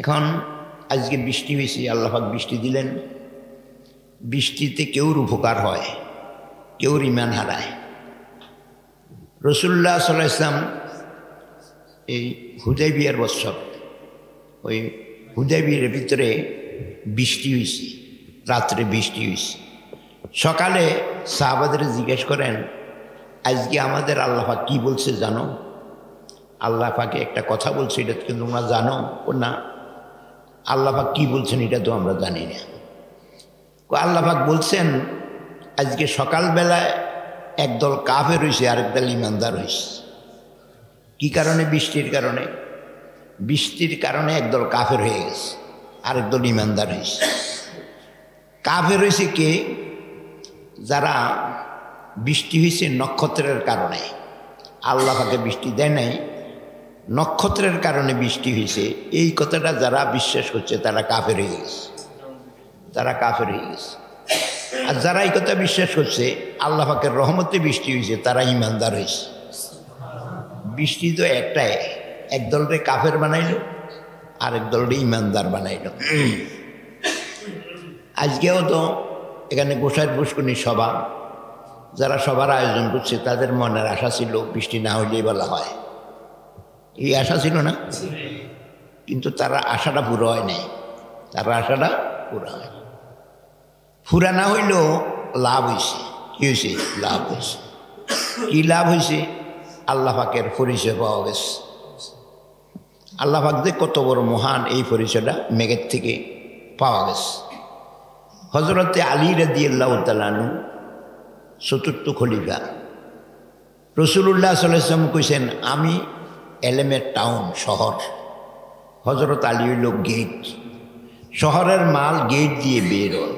এখন আজকে বৃষ্টি হয়েছে আল্লাহাক বৃষ্টি দিলেন। বৃষ্টিতে কেউর উপকার হয়, কেউর ইমান হারায়। রসুল্লাহ সাল্লাহ ইসলাম এই হুদয় বিয়ার বৎসর ওই হুদয় বিয়ের ভিতরে বৃষ্টি হয়েছে, রাত্রে বৃষ্টি হয়েছে। সকালে সাহাবাদের জিজ্ঞেস করেন, আজকে আমাদের আল্লাহাক কি বলছে জানো? আল্লাহ পাকে একটা কথা বলছে, এটা কিন্তু তোমরা জানো? ও না আল্লাহ পাক কী বলছেন এটা তো আমরা জানি না। আল্লাহ পাক বলছেন, আজকে সকালবেলায় একদল কাফের হয়েছে আরেকদল ইমানদার হয়েছে কি কারণে? বৃষ্টির কারণে। বৃষ্টির কারণে একদল কাফের হয়ে গেছে আরেকদল ইমানদার হয়েছে কাফের হয়েছে কে? যারা বৃষ্টি হয়েছে নক্ষত্রের কারণে। আল্লাহ বৃষ্টি দেয় নাই নক্ষত্রের কারণে বৃষ্টি হয়েছে। এই কথাটা যারা বিশ্বাস করছে, তারা কাফের হয়ে গেছে। তারা কাফের হয়ে গেছে। আর যারা এই কথা বিশ্বাস করছে, আল্লাহ পাকের রহমতে বৃষ্টি হয়েছে, তারা ইমানদার হয়েছে। বৃষ্টি তো একটাই এক দলরে কাফের বানাইল, আরেক দলরে ইমানদার বানাইল। আজকেও তো এখানে গোসাই পুষ্করণী সভা, যারা সবার আয়োজন করছে, তাদের মনের আশা ছিল বৃষ্টি না হইলেই বলা হয়। এই আশা ছিল না। কিন্তু তারা আশাটা পুরো হয় নাই। তার আশাটা পুরো হয়। পুরা না হইলেও লাভ হয়েছে কি হয়েছে লাভ হয়েছে কি লাভ হয়েছে আল্লাহ পাকের পরিচয় পাওয়া গেছে। আল্লাহ পাক কত বড় মহান এই পরিচয়টা মেঘের থেকে পাওয়া গেছে। হজরতে আলী রাদি আল্লাহ চতুর্থ খলিফা। রসুল্লাহ সাল্লাম কইছেন, আমি এলেমের টাউন শহর। হজরত আলী হইল গেট। শহরের মাল গেট দিয়ে বের হয়।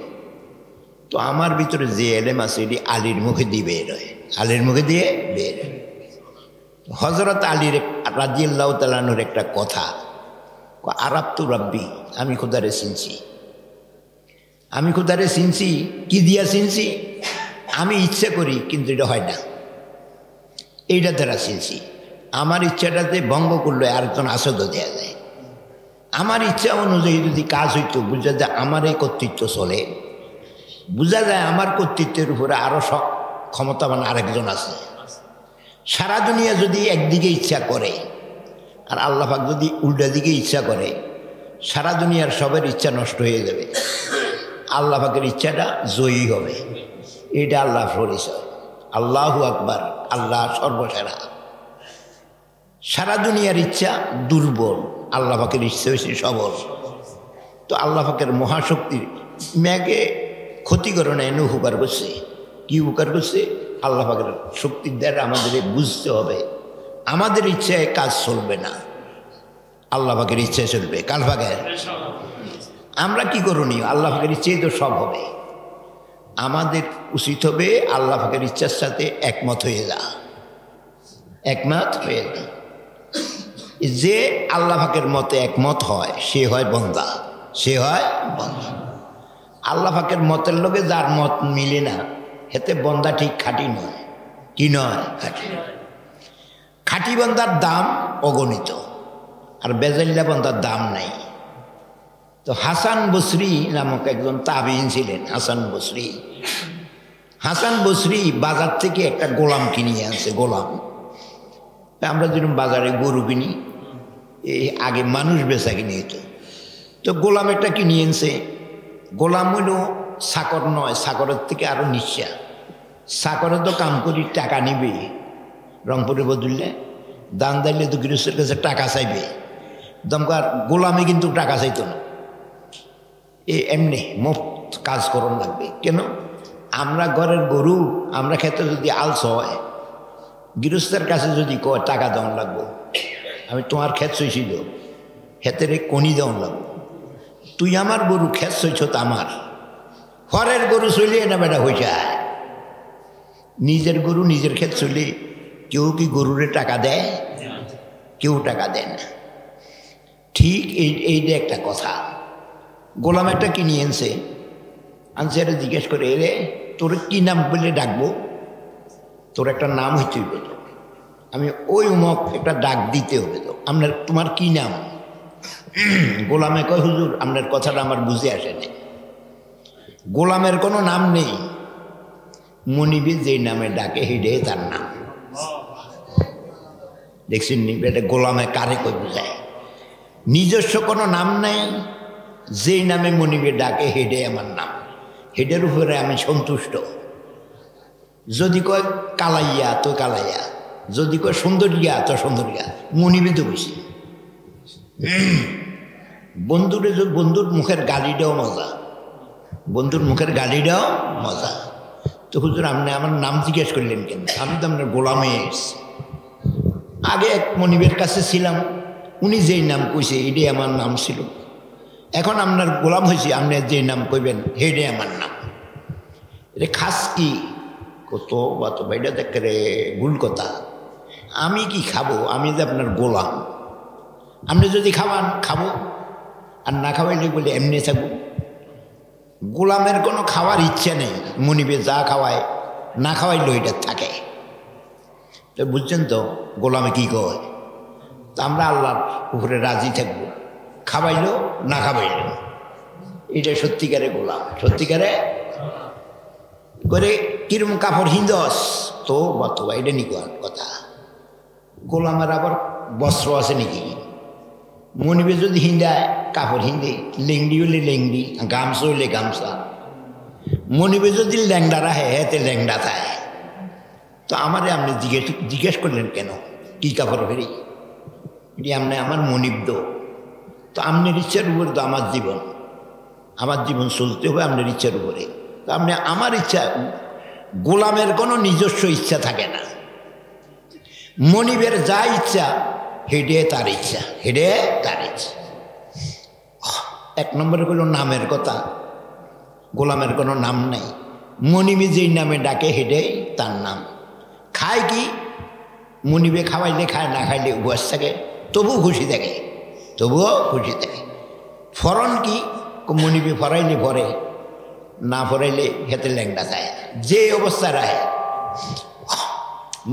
তো আমার ভিতরে যে এলেম আছে, এটি আলীর মুখে দিয়ে বের হয়। আলীর মুখে দিয়ে বের হজরত আলীর রাজিয়াল্লাহ তালানোর একটা কথা আরাব তু রাব্বি, আমি খুদারে চিনছি। আমি খুদারে চিনছি, কি দিয়া চিনছি? আমি ইচ্ছে করি, কিন্তু এটা হয় না। এইটা তারা চিনছি। আমার ইচ্ছাটাতে ভঙ্গ করলে আর আরেকজন আসদও দেওয়া যায়। আমার ইচ্ছা অনুযায়ী যদি কাজ হইতো, বোঝা যায় আমার এই কর্তৃত্ব চলে। বোঝা যায় আমার কর্তৃত্বের উপরে আরও ক্ষমতাবান আরেকজন আছে। সারা দুনিয়া যদি একদিকে ইচ্ছা করে, আর আল্লাহাক যদি উল্টা দিকে ইচ্ছা করে, সারা দুনিয়ার সবের ইচ্ছা নষ্ট হয়ে যাবে। আল্লাহ পাকের ইচ্ছাটা জয়ী হবে। এটা আল্লাহ পরিচয়। আল্লাহু আকবার, আল্লাহ সর্বসেরা। সারা দুনিয়ার ইচ্ছা দুর্বল, আল্লাহ পাকের ইচ্ছা হয়েছে সবল। তো আল্লাহ পাকের মহাশক্তির ম্যাগে ক্ষতি করে না উপকার করছে। কি উপকার করছে? আল্লাহ পাকের শক্তির দ্বারা আমাদের বুঝতে হবে, আমাদের ইচ্ছায় কাজ চলবে না। আল্লাহ পাকের ইচ্ছায় চলবে। কাল আমরা কি করণীয় আল্লাহ পাকের ইচ্ছেই তো সব হবে। আমাদের উচিত হবে আল্লাহ পাকের ইচ্ছার সাথে একমত হয়ে যা একমত হয়ে যা যে আল্লাহ পাকের মতে একমত হয়, সে হয় বন্দা। সে হয় বন্দা। আল্লাহ পাকের মতের লোকে যার মত মিলে না, হেতে বন্দা ঠিক খাঁটি নয়। কি নয়? খাঁটি খাঁটি বন্দার দাম অগণিত, আর বেজাল্লা বন্দার দাম নাই। তো হাসান বসরি নামক একজন তাবিন ছিলেন, হাসান বসরি। হাসান বসরি বাজার থেকে একটা গোলাম কিনিয়ে আনছে, গোলাম। আমরা যেরকম বাজারে গরু কিনি, এই আগে মানুষ বেচা কিনে হতো তো গোলাম একটা কিনিয়ে আনছে গোলাম হইল সাকর নয়, সাকরের থেকে আরও নিশ্চা সাকরে তো কাম করি, টাকা নিবে। রংপুরে বদললে দান দাইলে তো গৃহস্থের কাছে টাকা চাইবে। দমকার গোলামে কিন্তু টাকা চাইতো না। এ এমনি মুফত কাজ করন লাগবে। কেন? আমরা ঘরের গরু, আমরা খেতে যদি আলস হয় গৃহস্থের কাছে যদি ক টাকা দেওয়ান লাগবো। আমি তোমার ক্ষেত সইছিল হেতের কনি দেওয়ান লাগবো। তুই আমার গরু, ক্ষেত সইছ আমার। ঘরের গরু চলিয়ে না বেটা যায় নিজের গরু, নিজের ক্ষেত চলে কেউ কি গরুরে টাকা দেয়? কেউ টাকা দেয় না। ঠিক এই এইটা একটা কথা। গোলাম একটা কিনে আনছে আনছে এটা জিজ্ঞেস করে, এরে, তোর কি নাম বলে ডাকবো? তোর একটা নাম হইতে হইবে তো আমি ওই উমক একটা ডাক দিতে হবে তো আপনার তোমার কি নাম? গোলামে কয়, হুজুর আপনার কথাটা আমার বুঝে আসে আসেনি গোলামের কোনো নাম নেই। মনিবি যেই নামে ডাকে, হিডে তার নাম। দেখছেন নি? এটা গোলামে কারে কই বুঝায়? নিজস্ব কোনো নাম নেই। যেই নামে মনিবে ডাকে, হেডে আমার নাম। হেডের উপরে আমি সন্তুষ্ট। যদি কয় কালাইয়া, তো কালাইয়া। যদি কয় সুন্দরিয়া, তো সুন্দরিয়া। মনিবে তো বেশি। বন্ধুরে বন্ধুর মুখের গালিটাও মজা। বন্ধুর মুখের গালিটাও মজা। তো হুজুর, আপনি আমার নাম জিজ্ঞেস করলেন কেন? আমি তো আপনার গোলামে এসেছি। আগে এক মনিবের কাছে ছিলাম। উনি যেই নাম কইছে, এটাই আমার নাম ছিল। এখন আপনার গোলাম হয়েছে আপনি যেই নাম কইবেন হেডে আমার নাম। রে খাস কি? কত বা তো বাইটা দেখে ভুল কথা। আমি কি খাব? আমি যে আপনার গোলাম আপনি যদি খাওয়ান, খাব। আর না খাওয়াইলে বলে এমনি থাকব। গোলামের কোনো খাওয়ার ইচ্ছে নেই। মনিবে যা খাওয়ায়, না খাওয়াইলে ওইটা থাকে। তো বুঝছেন তো গোলামে কী কয়? তা আমরা আল্লাহর উপরে রাজি থাকব। খাবাইলো না খাবাইলো এটা সত্যিকারে গোলাম। সত্যিকারে করে কিরম কাপড় হিন্দস তো বতবা এটা নি কথা গোলামের আবার বস্ত্র আছে নাকি মনিবে যদি হিন্দায় কাপড় হিন্দে লেংডি হলে লেংডি গামছা হলে গামছা মনিবে যদি ল্যাংডা রাখে হেতে ল্যাংডা থাকে তো আমারে আপনি জিজ্ঞেস জিজ্ঞেস করলেন কেন কী কাপড় ফেরি এটি আপনি আমার মনিব্দ তো আপনার ইচ্ছার উপর তো আমার জীবন আমার জীবন চলতে হবে আপনার ইচ্ছার উপরে আপনি আমার ইচ্ছা, গোলামের কোনো নিজস্ব ইচ্ছা থাকে না। মনিবের যা ইচ্ছা, হেডে তার ইচ্ছা, হেডে তার ইচ্ছা। এক নম্বরে কোনো নামের কথা। গোলামের কোনো নাম নেই। মনিবি যেই নামে ডাকে, হেডে তার নাম। খায় কি? মনিবে খাওয়াইলে খায়, না খাইলে উপবাস থাকে। তবুও খুশি থাকে। তবুও খুশি থাকে। ফরন কি? মনিবে ফরাইলে ফরে। না ফরাইলে হেতে ল্যাংডা যায়। যে অবস্থা রায়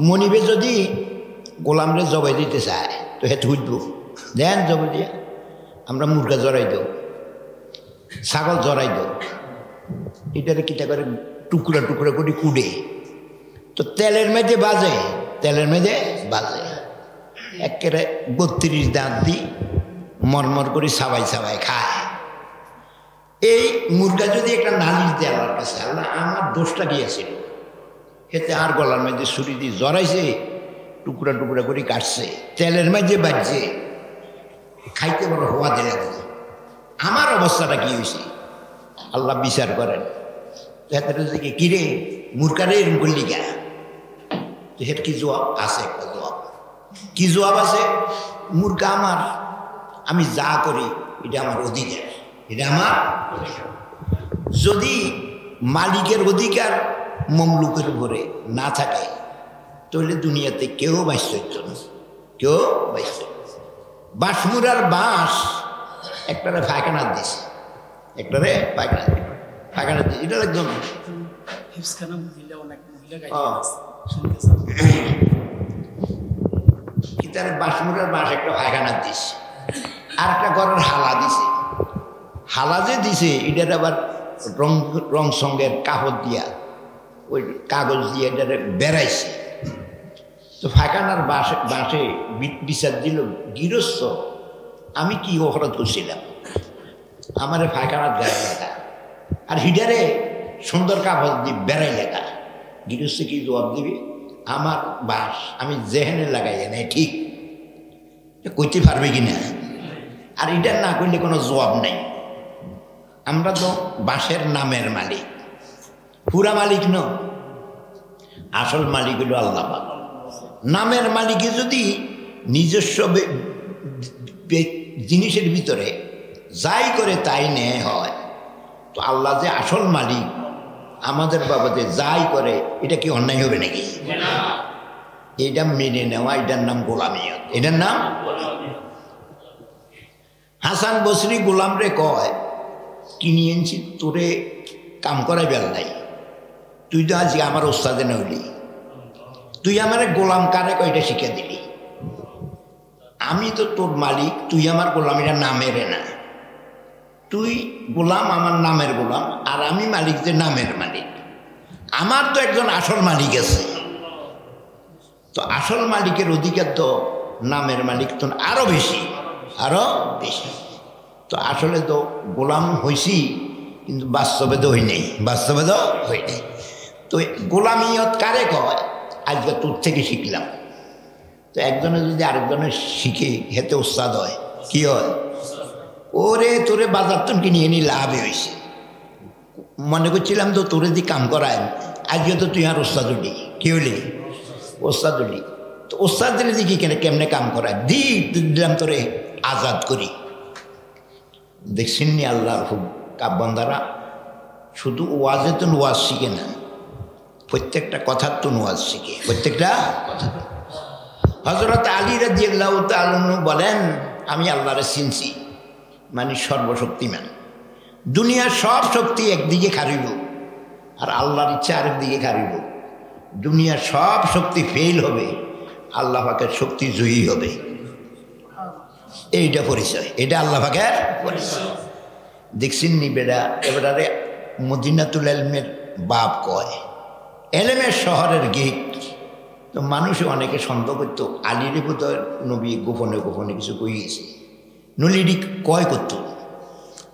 মনিবে যদি গোলামরে জবাই দিতে চায়, তো হেতে উঠব দেন জবাই দিয়া, আমরা মুরগা জড়াই দেব, ছাগল জড়াই দেব। এটারে কিটা করে? টুকরা টুকরা করে কুড়ে। তো তেলের মেঝে বাজে, তেলের মেঝে বাজে। একেবারে বত্রিশ দাঁত দি মরমর করে সাবাই সাবাই খায়। এই মুরগা যদি একটা নালিশ দেয় আল্লাহর কাছে, আল্লাহ, আমার দোষটা গিয়েছিল এতে আর গলার মধ্যে ছুরি দিয়ে জড়াইছে, টুকরা টুকরা করে কাটছে, তেলের মাঝে বাজছে, খাইতে বড় হওয়া দিলে আমার অবস্থাটা কি হয়েছে? আল্লাহ বিচার করেন। থেকে কিরে মুরকারে এরম করলি গা তো হের কি জবাব? আছে একটা জবাব। কি জবাব আছে? মুরগা আমার, আমি যা করি, এটা আমার অধিকার এটা আমার যদি মালিকের অধিকার মমলুকের উপরে না থাকে তাহলে দুনিয়াতে কেউ বাঁচত না। কেউ বাঁচত বাঁশমুরার বাঁশ একটারে ফাঁকানা দিছে একটারে পায়খানা পায়খানা দিছে এটা একদম তার বাঁশমুরার বাঁশ একটা পায়খানা দিছে আর একটা ঘরের হালা দিছে। হালা যে দিছে, এটার আবার রং রং সঙ্গের কাপড় দিয়া, ওই কাগজ দিয়ে এটারে বেড়াইছে। তো ফাঁকানার বাসে বাসে বিচার দিল, গৃহস্থ, আমি কি অপরাধ করছিলাম? আমার ফাঁকানার গায়ে লেখা আর হিডারে সুন্দর কাপড় দিয়ে বেড়াই লেখা গৃহস্থ কি জবাব দিবে? আমার বাস, আমি জেহেনে লাগাই নাই, ঠিক? কইতে পারবে কি না আর এটা না করলে কোনো জবাব নেই। আমরা তো বাঁশের নামের মালিক। পুরা মালিক ন? আসল মালিক হলো আল্লাহ নামের মালিকে যদি নিজস্ব জিনিসের ভিতরে যাই করে তাই নেয় হয়, তো আল্লাহ যে আসল মালিক, আমাদের বাবাতে যাই করে, এটা কি অন্যায় হবে নাকি? এটা মেনে নেওয়া, এটার নাম গোলামিয়ত। এটার নাম? হাসান বসরি গোলাম রে কয় কিনি এনেছি তোরে কাম করাই বেল নাই। তুই তো আজকে আমার ওস্তাদে নইলি। তুই আমার গোলাম কারে কয়টা শিখে দিলি? আমি তো তোর মালিক, তুই আমার গোলাম এটা নামের না। তুই গোলাম আমার নামের গোলাম, আর আমি মালিক যে নামের মালিক। আমার তো একজন আসল মালিক আছে। তো আসল মালিকের অধিকার তো নামের মালিক তো আরও বেশি আরও বেশি। তো আসলে তো গোলাম হইছি, কিন্তু বাস্তবে তো হই নেই বাস্তবে তো হই নেই তো গোলামিয়ত কারে কয়? আজকে তোর থেকে শিখলাম। তো একজনে যদি আরেকজনের শিখে, হেতে ওস্তাদ হয়, কি হয়? ওরে, তোরে বাজার তো কিনিয়ে নি লাভই হয়েছে মনে করছিলাম তো তোরে দিয়ে কাম করায়, আজকে তো তুই আর ওস্তাদ উঠি কি হলি? ওস্তাদ উঠি তো ওস্তাদ দিলে দেখি কেন কেমনে কাম করায়? দি, দিলাম তোরে আজাদ করি। দেখছেন নি আল্লাহর খুব কাব্যন্দারা শুধু ওয়াজে তো ওয়াজ শিখে না, প্রত্যেকটা কথার তো ওয়াজ শিখে, প্রত্যেকটা কথা। হজরত আলী রাজিয়াল্লাহ তালু বলেন, আমি আল্লাহরে চিনছি মানে সর্বশক্তিমান। দুনিয়ার সব শক্তি একদিকে খারিব আর আল্লাহর ইচ্ছা আরেকদিকে খারিব। দুনিয়ার সব শক্তি ফেল হবে, আল্লাহ পাকের শক্তি জয়ী হবে। এইটা পরিচয়। এটা আল্লাহ পাকের পরিচয়। দেখছেন নি বেড়া এবারে মদিনাতুল এলমের বাপ কয় এলেমের শহরের গেট। তো মানুষ অনেকে সন্দেহ করতো আলিরে বোধহয় নবী গোপনে গোপনে কিছু কইয়েছে। নলিডি কয় করত।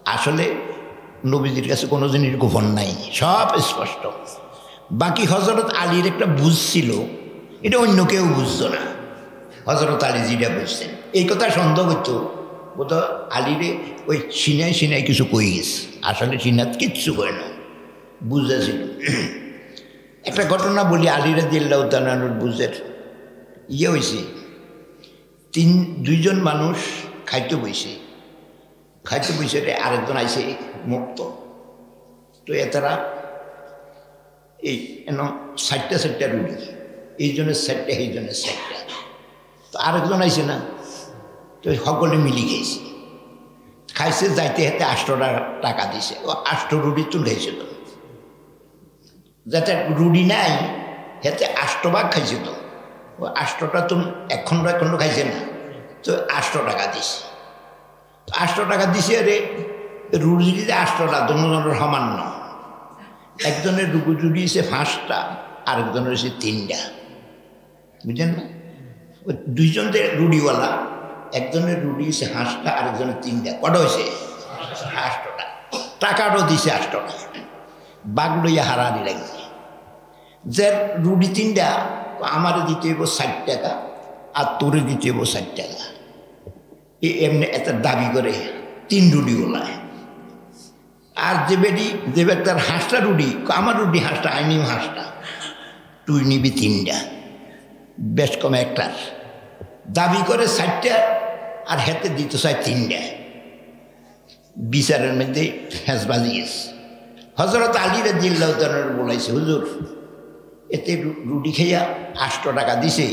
আসলে নবীজির কাছে কোনো জিনিস গোপন নাই সব স্পষ্ট। বাকি হজরত আলীর একটা বুঝ ছিল এটা অন্য কেউ বুঝতো না। হজরত আলী যেটা বুঝছেন এই কথা সন্দেহ করতো। বোধ আলিরে ওই সিনাই সিনাই কিছু কই গেছে। আসলে সিনাত কিচ্ছু করে না। বুঝেছিল একটা ঘটনা বলি আলীরা দিল্লাহ তানানুর বুঝের। ইয়ে হয়েছে তিন, দুইজন মানুষ খাইতে বইছে। খাইতে বইছে আরেকজন আইছে মুক্ত তো এতারা এই এন ষাটটা ষাটটা রুটি এই জনের ষাটটা এই জনের ষাটটা তো আরেকজন আইছে না তো সকলে মিলি গেছে। খাইছে, যাইতে হাতে আষ্টটা টাকা দিছে। ও আষ্ট রুটি তুল খাইছে তো যাতে রুটি নাই, হেতে আষ্টভাগ খাইছে তো ও আষ্টটা তো এক খণ্ড এক খাইছে না। তো আষ্ট টাকা দিছে। আষ্ট টাকা দিছে রে, রুটি দিতে আষ্টটা, দুজনের সমান ন একজনের রুগু জুড়ি হয়েছে পাঁচটা, আরেকজনের হয়েছে তিনটা। বুঝলেন না? দুইজন যে রুডিওয়ালা একজনের রুডি হয়েছে হাঁসটা, আরেকজনের তিনটা। কটা হয়েছে আষ্টটা টাকাটাও দিছে আষ্টটা বাঘ লইয়া হারানি লাগছে। যে রুডি তিনটা, আমার দিতে হইব ষাট টাকা আর তোরে দিতে হইব ষাট টাকা। এ এমনি এত দাবি করে তিন রুডি ওলায় আর যে বেটি, যে তার হাঁসটা রুডি আমার রুডি হাঁসটা, আইনিও হাঁসটা, তুই নিবি তিনটা। বেশ কম একটার। দাবি করে ষাটটা আর হেতে দিতে চায় তিনটা। বিচারের মধ্যে ফেঁস বাজিয়েছে হজরত আলীরা জিল্লাহ বলাইছে, হুজুর, এতে রুটি খাইয়া আষ্ট টাকা দিছে।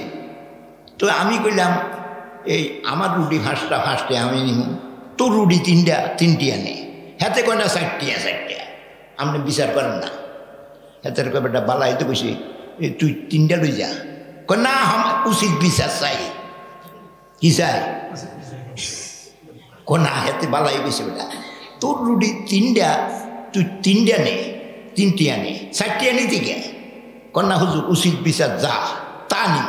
তো আমি কইলাম, এই আমার রুটি ফাঁসটা ফাঁসটে আমি নিব তো রুটি তিনটা, তিনটি আনে। হাতে কয় না ষাটটিয়া ষাটটিয়া আপনি বিচার করেন না। হাতের কয়, বেটা বালাই তো কইছে তুই তিনটা লই যা। না উচিত বিচার চাই। কি চাই? কো না হাতে বালাই কইছে বেটা। তোর রুটি তিনটা, তুই তিনটা নে তিনটি আনে চারটি আনি থেকে কন্যা হুজুর, উচিত বিচার যা, তা নি।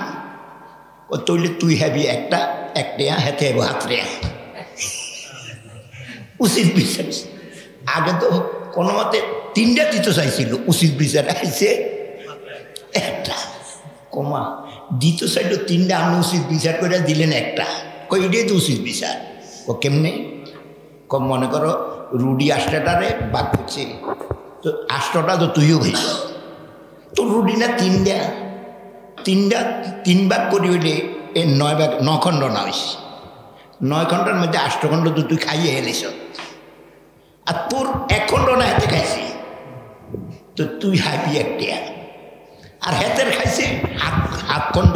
ও তৈলে তুই হ্যাবি একটা একটা হেতে হব হাতরে উচিত বিচার। আগে তো কোনো মতে তিনটা দিতে চাইছিল, উচিত বিচার আইছে একটা। কমা দ্বিতীয় সাইডে তিনটা আপনি উচিত বিচার করে দিলেন একটা। কই, এটাই তো উচিত বিচার। ও কেমনে? কম মনে করো, রুডি আষ্টটারে বাঘ করছে তো আষ্টটা তো তুইও হইল তো রুডি না তিনটা। তিনটা, তিন ভাগ করি হইলে এ নয় ভাগ খণ্ড না হয়েছে নয় খণ্ডের মধ্যে আষ্টখণ্ড তো তুই খাইয়ে এলিস আর তোর এক খণ্ড না হাতে খাইছে। তো তুই হাবি একটা। আর হেতের খাইছে হাত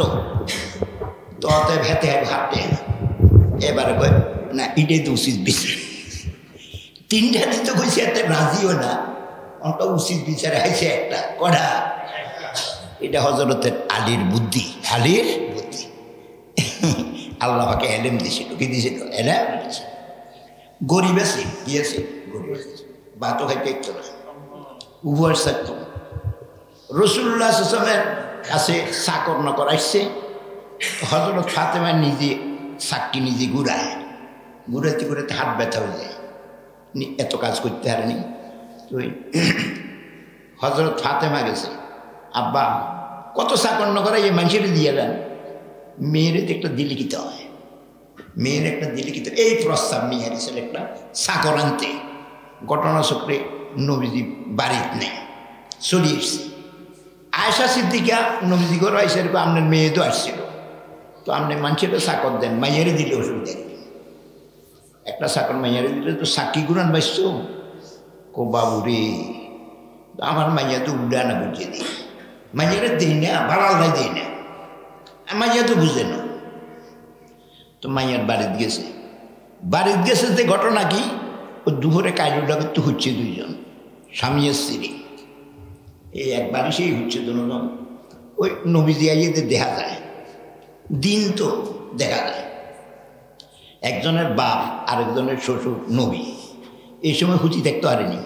হাত খণ্ড তো অতএব হেতে হাবি। হাতে এবারে না ইটাই তো উচিত বিচার। তিনটা দিতে কইছে, এতে রাজিও না। অনটা উচিত বিচার আইছে একটা কড়া এটা হজরতের আলীর বুদ্ধি আলীর বুদ্ধি। আল্লাহকে এলেম দিছিল কি দিছিল এলেম। গরিব আছে, কি আছে? গরিব আছে। ভাতও খাইতে ইচ্ছ না উপহার থাকতো রসুল্লাহ আসলামের কাছে চাকর নকর আসছে হজরত ফাতেমা নিজে চাকটি নিজে ঘুরায় ঘুরাইতে ঘুরাইতে হাত ব্যথা হয়ে যায়। এত কাজ করতে পারেনি তো হজরত ফাতেমা গেছে। আব্বা, কত চাকর নকরা এই মানুষের দিয়ে দেন মেয়ের একটা দিলিখিত হয়। মেয়ের একটা দিলিখিত। এই প্রস্তাব নিয়ে গেছিল একটা চাকর আনতে ঘটনাচক্রে নবীজি বাড়িতে নেই, চলে আয়সা সিদ্দিকা নবীজি ঘর আইসা এরকম আপনার মেয়ে তো আসছিল। তো আপনি মানুষের চাকর দেন, মাইয়ারে দিলে অসুবিধা একটা চাকর মাইয়ারে দিলে তো সাক্ষী গুণান বাইছ কো বাবু রে, আমার মাইয়া তো উড়া না বুঝিয়ে দিই মাইয়ারে দিই না ভাড়াল দিই না। মাইয়া তো বুঝে না। তো মাইয়ার বাড়িতে গেছে। বাড়িতে গেছে যে ঘটনা কি? ও দুপুরে কাজুটাকে তো হচ্ছে দুইজন। স্বামী স্ত্রী এই একবারই সেই হচ্ছে দুজন ওই নবীজি আইয়েতে দেখা যায়, দিন তো দেখা যায়। একজনের বাপ, আরেকজনের শ্বশুর, নবী। এই সময় হুচি থাকতে পারেনি।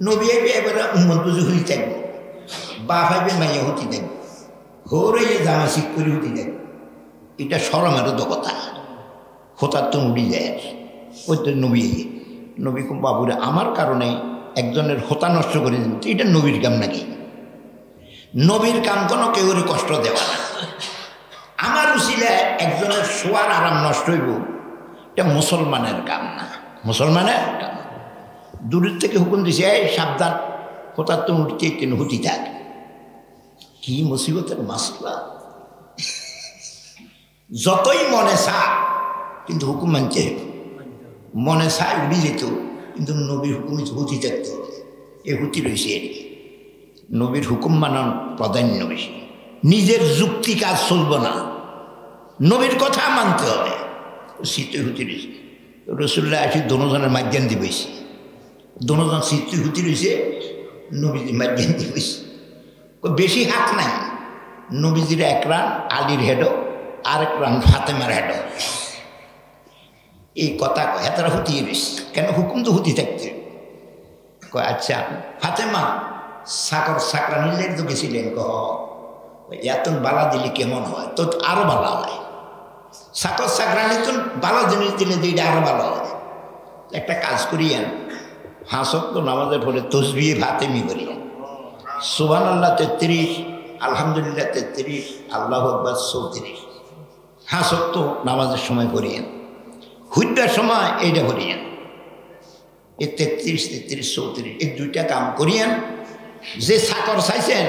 নবী আইবে উম্মত বুঝে হুচি থাকব। বাপ আইবে মাইয়া হুচি থাকব। হোরে জামা শিখ করে হুচি থাকব। এটা সরমেরও তো কথা হোতার তো উড়ি যায়। ওই তো নবী নবী বাবুরে, আমার কারণে একজনের হোতা নষ্ট করে দিন এটা নবীর কাম নাকি? নবীর কাম কোনো কেউ কষ্ট দেওয়া না। আমার উচিলে একজনের শোয়ার আরাম নষ্ট হইব, এটা মুসলমানের কাম না। মুসলমানের কাম। দূরের থেকে হুকুম দিছে, এই সাবধান কোথার তো উঠতে কেন হুতি থাক। কি মুসিবতের মাসলা? যতই মনে চা কিন্তু হুকুম মানতে মনে চায় উড়ি যেত। কিন্তু নবীর হুকুমে হুতি থাকতে এ হুতি রয়েছে এদিকে নবীর হুকুম মানন প্রাধান্য বেশি। নিজের যুক্তি কাজ চলব না। নবীর কথা মানতে হবে। শীতে হুতি রয়েছে। রসুল্লাহ আসি দনোজনের মাধ্যম দিবেছি দনোজন শীতে হুতি রয়েছে, নবীজির মাধ্যম দিবেছি বেশি হাত নাই। নবীজির এক রান, আলীর হেডো আরেক রান ফাতেমার হেডো এই কথা হেতারা হুতিয়ে রয়েছে কেন হুকুম তো হুতি থাকতে? কয় আচ্ছা ফাতেমা সাকর সাকরা নিলে তো গেছিলেন কহ। এত বালা দিলে কেমন হয়? তো আরও ভালো হয়। সাকর সাকরা নিত বালা জিনিস দিলে এটা আরও ভালো হয়। একটা কাজ করিয়েন হাসক তো নামাজের পরে তসবিয়ে ভাতেমি করিয়েন সুবান আল্লাহ তেত্রিশ, আলহামদুলিল্লাহ তেত্রিশ, আল্লাহ আকবর চৌত্রিশ। হাসক তো নামাজের সময় করিয়েন। হুদ্দার সময় এইটা করিয়েন। এই তেত্রিশ তেত্রিশ, চৌত্রিশ, এই দুইটা কাম করিয়েন। যে সাকর চাইছেন,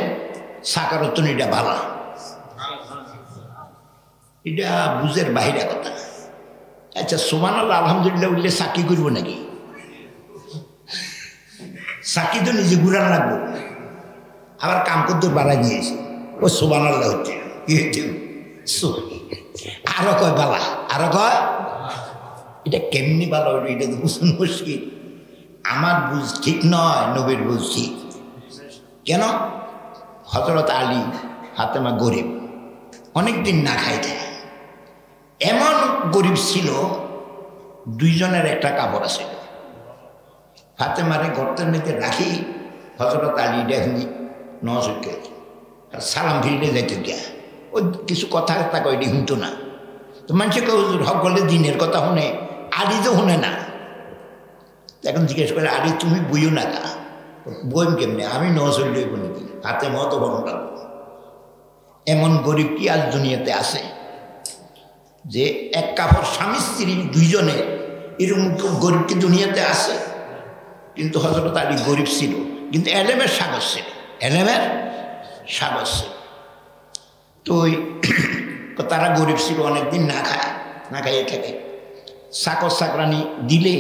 সাকর এটা ভালো। এটা বুঝের বাহিরা কথা। আচ্ছা সোমান আলহামদুলিল্লাহ, উঠলে সাকি করব নাকি? সাকি তো নিজে ঘুরান লাগবো। আবার কাম করতে বাড়া গিয়েছে ও সোমান আল্লাহ হচ্ছে। আরও কয় বালা? আরও কয়? এটা কেমনি ভালো হইল এটা তো বুঝুন মুশকিল আমার বুঝ ঠিক নয়, নবীর বুঝ ঠিক। কেন? হজরত আলী হাতেমা গরিব। অনেক দিন না খাইতে এমন গরিব ছিল, দুইজনের একটা কাপড় আছে। ফাতেমারে গর্তের মধ্যে রাখি হজরত আলী দেখনি নজরকে সালাম ফিরিলে যাইতে গিয়া। ও কিছু কথা তাকে ওইটি শুনতো না। তো মানুষে হুজুর সকলে দিনের কথা শুনে আলী তো শুনে না। এখন জিজ্ঞেস করে আরে তুমি বইও না কা? বইম কেমনে? আমি নজর লইব নাকি হাতে মতো লাগবো এমন গরিব কি আজ দুনিয়াতে আছে যে এক কাপড় স্বামী স্ত্রী দুইজনে এরকম গরিব কি দুনিয়াতে আছে? কিন্তু হজরত আলী গরিব ছিল, কিন্তু এলেমের সাগর ছিল। এলেমের সাগর ছিল। তো ওই তারা গরিব ছিল, অনেকদিন না খায়, না খাইয়ে থাকে সাকর সাকরানি দিলে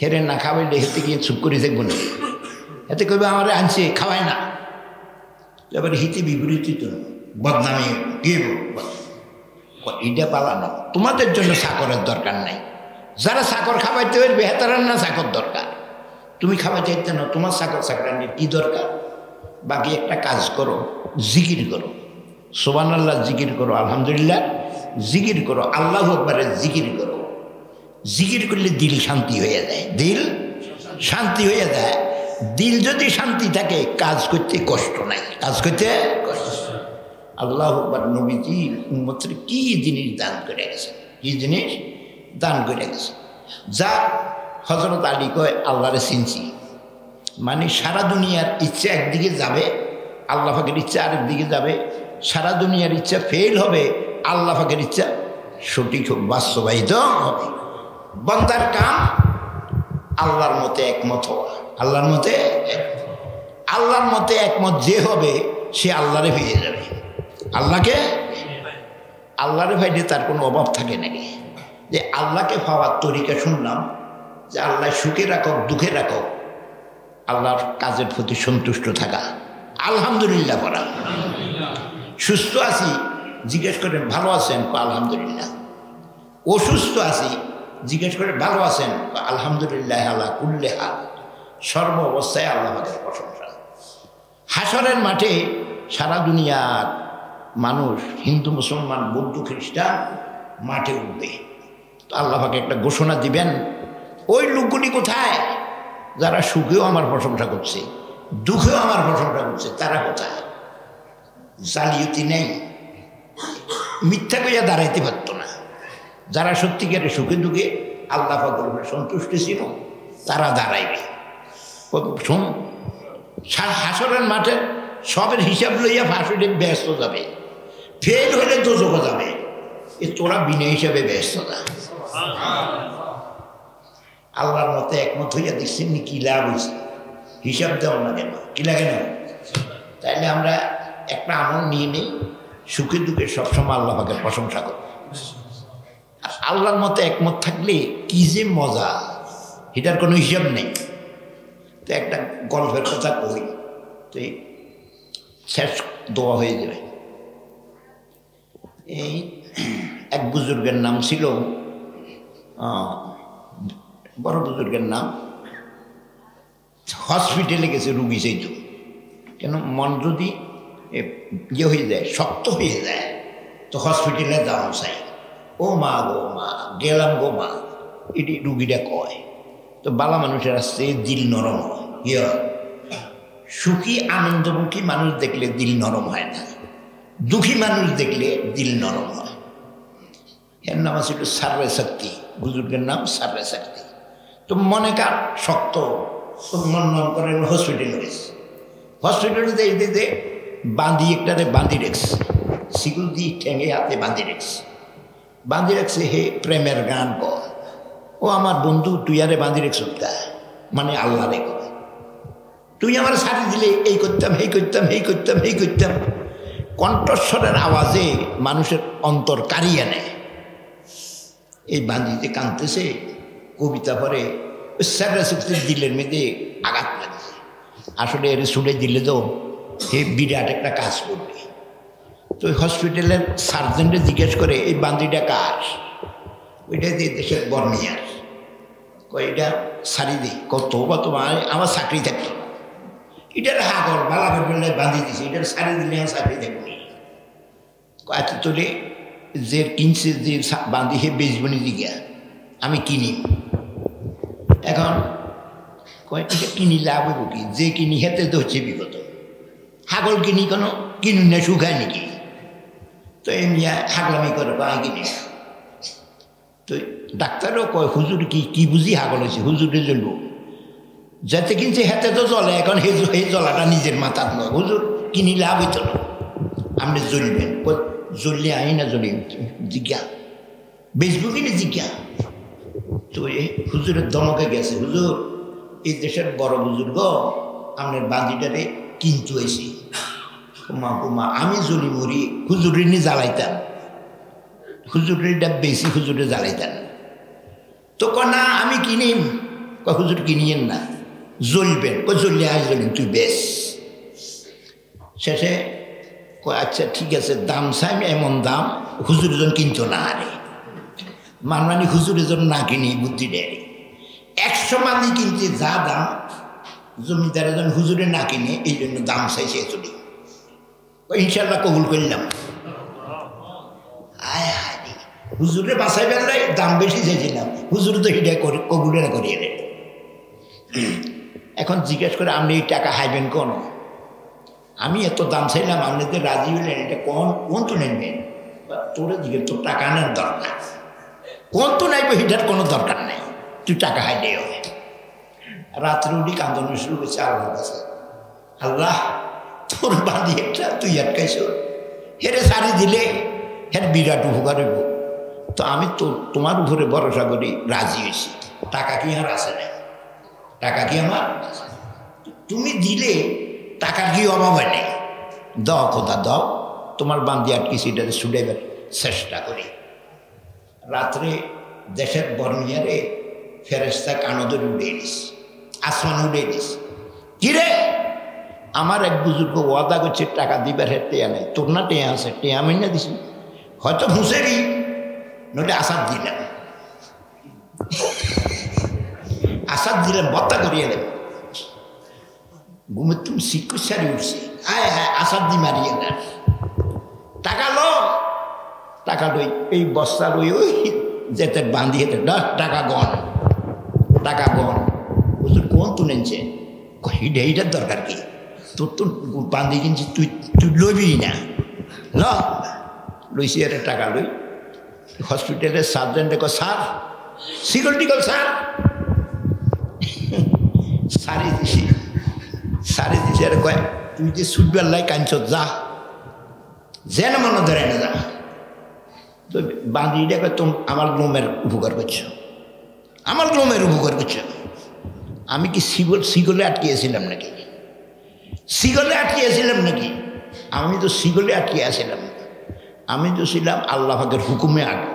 হেরে না খাওয়াইলে হেতে গিয়ে চুপ করে দেখব না। এতে কবে আমার আনছে, খাওয়ায় না। এবার হিতে বিপরীত তো বদনামি এটা পালানো তোমাদের জন্য সাকরের দরকার নাই। যারা সাকর খাওয়াইতে পারবে হেতারার না সাকর দরকার। তুমি খাবার চাইতে না, তোমার সাকর সাকরানির কি দরকার? বাকি একটা কাজ করো, জিকির করো। সোবান আল্লাহ জিকির করো, আলহামদুলিল্লাহ, জিকির করো। আল্লাহ একবারে জিকির করো। জিকির করলে দিল শান্তি হয়ে যায়। দিল শান্তি হয়ে যায়। দিল যদি শান্তি থাকে, কাজ করতে কষ্ট নাই। কাজ করতে আল্লাহ নবীজি উম্মতের কি জিনিস দান করে গেছে কি জিনিস? দান করে গেছে যা হজরত আলী কয়, আল্লাহরে চিনছি। মানে সারা দুনিয়ার ইচ্ছা একদিকে যাবে, আল্লাহ ফাঁকের ইচ্ছা আরেক দিকে যাবে। সারা দুনিয়ার ইচ্ছা ফেল হবে, আল্লাহ ফাঁকের ইচ্ছা সঠিক বাস্তবায়িত হবে। বন্দার কাম আল্লাহর মতে একমত হওয়া। আল্লাহর মতে আল্লাহর মতে একমত যে হবে, সে আল্লাহরে পেয়ে যাবে। আল্লাহকে আল্লাহরে ভাইলে তার কোনো অভাব থাকে নাকি যে আল্লাহকে পাওয়ার তরিকা শুনলাম, যে আল্লাহ সুখে রাখক, দুঃখে রাখক, আল্লাহর কাজের প্রতি সন্তুষ্ট থাকা। আলহামদুলিল্লাহ করা সুস্থ আছি, জিজ্ঞেস করে ভালো আছেন? আলহামদুলিল্লাহ। অসুস্থ আছি জিজ্ঞেস করে, ভালো আছেন? আলহামদুলিল্লাহ, আল্লাহ কুল্লে হাল। সর্ব অবস্থায় আল্লাহ আমাদের প্রশংসা। হাসরের মাঠে সারা দুনিয়ার মানুষ, হিন্দু, মুসলমান, বৌদ্ধ, খ্রিস্টান মাঠে উঠবে। তো আল্লাহকে একটা ঘোষণা দিবেন, ওই লোকগুলি কোথায়? যারা সুখেও আমার প্রশংসা করছে, দুঃখেও আমার প্রশংসা করছে, তারা কোথায়? জালিয়াতি নেই। মিথ্যা কইয়া দাঁড়াইতে পারত না। যারা সত্যিকারে সুখে দুঃখে আল্লাহ পাকের উপরে সন্তুষ্ট ছিল, তারা দাঁড়াইবে। শোন হাসরের মাঠে সবের হিসাব লইয়া ফাঁসুটে ব্যস্ত যাবে। ফেল হলে দোজকে যাবে। এ তোরা বিনা হিসাবে ব্যস্ত না আল্লাহর মতে একমত হইয়া দেখছেন নি কি লাভ হয়েছে হিসাব দেওয়া না কেন? কি লাগে না? তাইলে আমরা একটা আমল নিয়ে নিই, সুখে দুঃখে সবসময় আল্লাহ পাকের প্রশংসা করব। আল্লাহর মতে একমত থাকলে কি যে মজা? এটার কোনো হিসাব নেই। তো একটা গল্পের কথা কই তো শেষ দোয়া হয়ে যাবে এই এক বুজুর্গের নাম ছিল বড় বুজুর্গের নাম। হসপিটালে গেছে, রুগী সেই তো কেন, মন যদি ইয়ে হয়ে যায়, শক্ত হয়ে যায়, তো হসপিটালে যাওয়া চাই। ও মা গো মা, গেলাম গো মা। এটি রুগীটা কয়, তো বালা মানুষের আসছে দিল নরম হয়। সুখী, আনন্দমুখী মানুষ দেখলে দিল নরম হয় না। দুঃখী মানুষ দেখলে দিল নরম হয়। এর নাম ছিল সার্রে শক্তি। বুজুর্গের নাম সার্রে শক্তি। তো মনে কার? শক্ত। তো মন মন করে হসপিটালে গেছে। হসপিটালে দিয়ে দিতে বাঁধি একটারে বাঁধি রেখছে। সিগুল দিয়ে ঠেঙে হাতে বাঁধি রেখছে। বাঁধি রাখছে হে প্রেমের গান কর ও আমার বন্ধু, তুই আরে বাঁধি রেখছ মানে আল্লাহ রে তুই আমার সাথে দিলে, এই করতাম এই করতাম এই করতাম এই করতাম কণ্ঠস্বরের আওয়াজে মানুষের অন্তর কারিয়ে নেয় এই বাঁধিতে কাঁদতেছে কবিতা পরে স্যাররা সুক্তির দিলের মেয়েদের আঘাত লাগছে। আসলে এর ছুটে দিলে তো সে বিরাট একটা কাজ করবে তো হসপিটালের সার্জেন্টে জিজ্ঞেস করে, এই বান্দিটা কার? ওইটা দিয়ে দেশের বর্মিয়ার এটা সারি দিই। কত কত আমার চাকরি থাকতো না এটার হাগর বালা করলে বাঁধি দিছে। এটার সারি দিলে আমার চাকরি থাকবে আচ্ছা তোলে যে কিনছে, যে বাঁধি হে বেচবনি দিকে। আমি কিনি। এখন কয়, এটা কিনি লাভ হইব কি? যে কিনি, হেতে তো হচ্ছে বিগত। হাগল কিনি কোনো, কিনুন না, শুকায় নাকি? তো এমনি হাগলামি করে কয় কিনি তো ডাক্তারও কয়, হুজুর কি কি বুঝি হাগল হয়েছে হুজুরে জ্বলব যাতে কিনছে হেতে তো জ্বলে, এখন সেই সেই জ্বলাটা নিজের মাথার নয় হুজুর, কিনি লাভ হইতো না। আপনি জ্বলবেন। জ্বললে আই না জ্বলি? জিজ্ঞা। বেচবো কিনে জিজ্ঞা। তো এই হুজুরের দমকে গেছে, হুজুর, এই দেশের বড় বুজুর্গ, আপনার বান্দিটারে কিনতে হয়েছি কুমা কুমা আমি জ্বলি মরি হুজুরে নি জ্বালাইতাম। হুজুরিটা বেশি হুজুরে জ্বালাইতাম। তো ক না, আমি কিনিম। ক হুজুর কিনিয়েন না, জ্বলবেন। ক জ্বললে আজ জ্বলিন তুই বেশ। শেষে কয় আচ্ছা ঠিক আছে, দাম চাই, এমন দাম, হুজুর জন কিনতো না আরে মানমানি হুজুরের জন্য না কিনি, বুদ্ধি দেয় একশো মানি কিনতে যা দাম জমিদারের জন হুজুরে না কিনে, এই জন্য দাম চাইছে এতটি ইনশাল্লাহ কবুল করলাম। আয় হুজুরে বাসাই বেলাই দাম বেশি চাইছিলাম। হুজুর তো হিটা করে কবুলেরা করিয়ে নেন এখন জিজ্ঞেস করে, আপনি এই টাকা হাইবেন কোন? আমি এত দাম চাইলাম, আপনি তো রাজি হলেন এটা কোন কোন তো নেবেন তোরে দিকে তোর টাকা নেন দরকার। কোন তো নাইবে হিটার কোনো দরকার নেই। তুই টাকা হাইলে হবে রাত্রে উঠি কান্দন শুরু করছে, আল্লাহর আল্লাহ তোর বাঁধি একটা, তুই আটকাইছ হেরে সারি দিলে হের বিরাট উপকার হইব। তো আমি তো তোমার উপরে ভরসা করি, রাজি হয়েছি। টাকা কি আর আছে না টাকা কি আমার? তুমি দিলে টাকার কি অভাব হয় নাই দাও খোদা, দাও। তোমার বান্দি আটকে সেটাতে ছুটাইবার চেষ্টা করি। রাত্রে দেশের বর্মিয়ারে ফেরেস্তা কানদের উড়ে নিস আসমান উড়ে নিস কিরে আমার এক বুজুর্গ ওয়াদা করছে, টাকা দিবার হে টেয়া নাই। তোর না টেয়া আছে? টেয়া আমি না দিছি। হয়তো হুঁসেরি নইলে আসাদ দিলাম। আসাদ দিলাম, বত্তা করিয়ে দেব। ঘুমে তুমি শিক্ষক সারি উঠছে। আয় হ্যাঁ আসাদ দি মারিয়ে না টাকা লো। টাকা লই, এই বস্তা লই, ওই যেতে বাঁধি বাঁধিয়ে দশ টাকা গন টাকা গন। হুজুর কোন তুলেছে এইটার দরকার কি? তোর তো বাঁধি কিনছি, তুই তুই লবি না। ল, লইছি একটা টাকা লই। হসপিটালের সার্জন দেখো, স্যার সিগল টিকল স্যার। সারি দিছি সারি দিছি আর কয়, তুই যে সুটবার লাই কাঞ্চ যা। যেন মনে ধরে না যা। তো বাঁধি দেখো তুমি আমার গ্লোমের উপকার করছ। আমার গ্লোমের উপকার করছ। আমি কি সিগল সিগলে আটকিয়েছিলাম নাকি? সিগলে আটকিয়েছিলাম নাকি? আমি তো সিগলে আটকে আসিলাম আমি তো ছিলাম আল্লাহ হুকুমে আটক।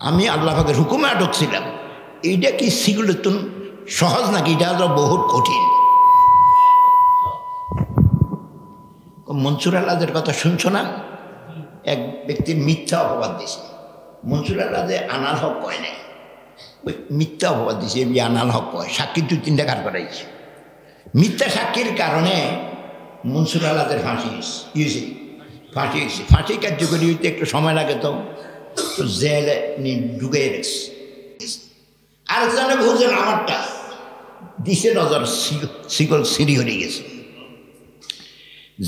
আমি আল্লাহ হুকুমে আটক ছিলাম। এইটা কি সিগলে তো সহজ নাকি? এটা তো বহুত কঠিন। মনসুর আল্লাদের কথা শুনছো না? এক ব্যক্তির মিথ্যা অপবাদ দিছে। মনসুর আল্লাহ যে আনাল হক কয় নাই? ওই মিথ্যা অপবাদ দিছে আনাল হক কয়। সাক্ষী দুই তিনটা কার করাইছে? মিথ্যা সাক্ষীর কারণে মনসুর আল্লাদের ফাঁসি হয়েছে। ফাঁসি ফাঁসি কার্যকরী হইতে একটু সময় লাগে তো। জেলে ঢুকে গেছে আরেকজনে বুঝলেন আমারটা দিছে নজর শিকল সিঁড়ি হয়ে গেছে।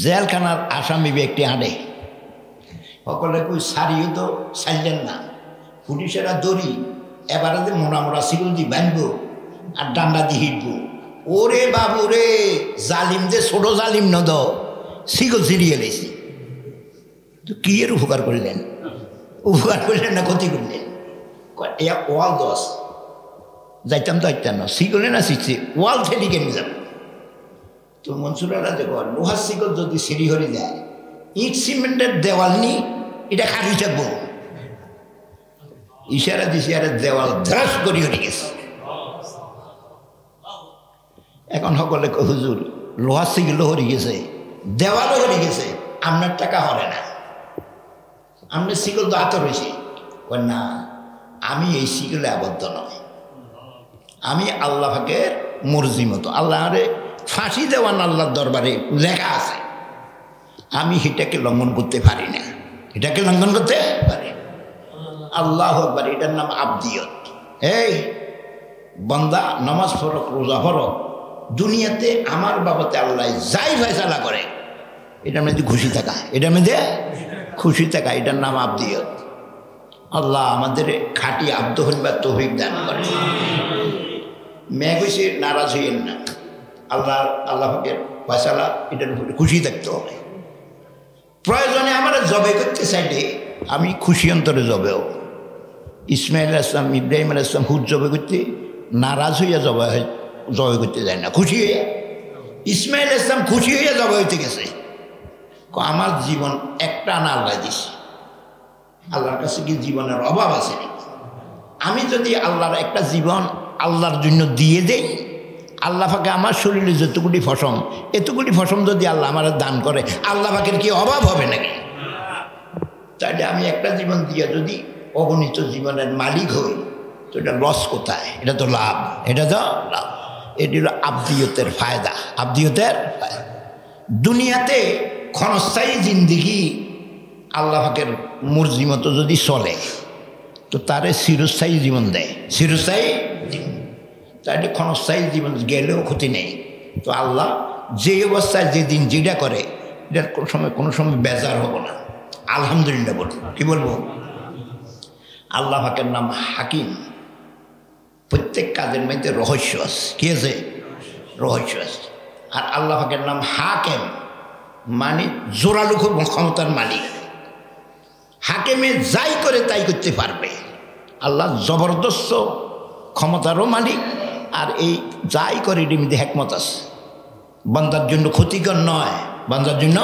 জেলখানার আসামি ব্যক্তি আনে সকলে কই সারিও তো সাইলেন না। পুলিশেরা দড়ি, এবারে মোড়া মোড়া শিকল দিয়ে বাঁধব আর ডান্ডা দিয়ে হিটব। ওরে বাবু রে, জালিম যে ছোট জালিম নদ, শিকল ছিড়িয়ে লেছি। তো কি এর উপকার করলেন? উপকার করলেন না ক্ষতি করলেন? এয়া ওয়াল দশ। যাইতাম তো যাইতাম না, শিকলে না শিখছে ওয়াল ঠেলি কেমনি যাব? তো মনসুরারা দেখো লোহার শিকল যদি সিঁড়ি হয়ে যায়, ইট সিমেন্টের দেওয়াল নি, এটা খালি থাকব। ইশারা দিছে, আর দেওয়াল ধ্রাস করি হয়ে গেছে। এখন সকলে হুজুর লোহার শিকলও হয়ে গেছে, দেওয়ালও হয়ে গেছে, আপনার টাকা হরে না। আপনার শিকল তো হাতে রয়েছে না, আমি এই শিকলে আবদ্ধ নয় আমি আল্লাহ ফাঁকের মর্জি মতো আল্লাহরে ফাঁসি দেওয়ান আল্লাহর দরবারে লেখা আছে। আমি সেটাকে লঙ্ঘন করতে পারি না। এটাকে লঙ্ঘন করতে পারি। আল্লাহ এটার নাম আবদিয়ত। এই, বন্দা, নামাজ ফরক রোজা ফরক দুনিয়াতে আমার বাবাতে আল্লাহ যাই ফয়সালা করে, এটার মধ্যে খুশি থাকা, এটার মধ্যে খুশি থাকা, এটার নাম আবদিয়ত। আল্লাহ আমাদের খাঁটি আব্দ হইবার তৌফিক দান করে মেয়ে কইছে, নারাজ হইয়েন না। আল্লাহ আল্লাহ পাকের ফয়সালা এটার উপরে খুশি থাকতে হবে। প্রয়োজনে আমার জবে করতে চাইলে আমি খুশি অন্তরে জবেও ইসমাইল আসলাম ইব্রাহিম আল ইসলাম হুদ জবে করতে নারাজ হইয়া জবে হয়। জবে করতে যায় না। খুশি হয়ে? ইসমাইল ইসলাম খুশি হয়ে জবাই হইতে গেছে। আমার জীবন একটা না আল্লাহ দিছে আল্লাহর কাছে কি জীবনের অভাব আছে? আমি যদি আল্লাহর একটা জীবন আল্লাহর জন্য দিয়ে দেই, আল্লাহ পাকে আমার শরীরে যতগুলি ফসম এতগুলি ফসম যদি আল্লাহ আমার দান করে, আল্লাহ পাকের কি অভাব হবে নাকি? তাহলে আমি একটা জীবন দিয়ে যদি অগণিত জীবনের মালিক হই, তো এটা লস কোথায়? এটা তো লাভ। এটা তো লাভ। এটি হলো আব্দিয়তের ফায়দা। আব্দিয়তের দুনিয়াতে ক্ষণস্থায়ী জিন্দিগি আল্লাহ পাকের মর্জি মতো যদি চলে, তো তারে চিরস্থায়ী জীবন দেয়। চিরস্থায়ী তাহলে ক্ষণস্থায়ী জীবন গেলেও ক্ষতি নেই। তো আল্লাহ যে অবস্থায় যে দিন যেটা করে, এটার কোনো সময় কোনো সময় বেজার হব না। আলহামদুলিল্লাহ বলব। কি বলব? আল্লাহ পাকের নাম হাকিম। প্রত্যেক কাজের মধ্যে রহস্য আছে। কি আছে? রহস্য আছে। আর আল্লাহ পাকের নাম হাকেম মানে জোরালু ক্ষমতার মালিক। হাকেমে যাই করে তাই করতে পারবে। আল্লাহ জবরদস্ত ক্ষমতারও মালিক, আর এই যাই করে এটি মধ্যে একমত আছে। বান্দার জন্য ক্ষতিকর নয়। বান্দার জন্য